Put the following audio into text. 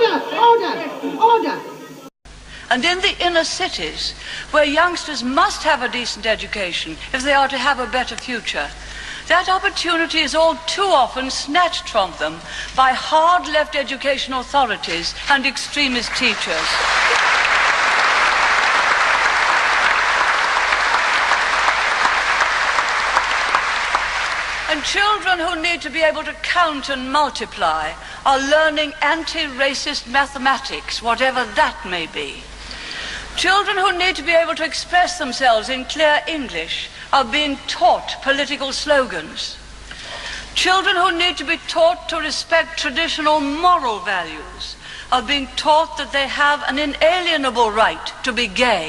Order! Order! Order! And in the inner cities, where youngsters must have a decent education if they are to have a better future, that opportunity is all too often snatched from them by hard left education authorities and extremist teachers. And children who need to be able to count and multiply are learning anti-racist mathematics, whatever that may be. Children who need to be able to express themselves in clear English are being taught political slogans. Children who need to be taught to respect traditional moral values are being taught that they have an inalienable right to be gay.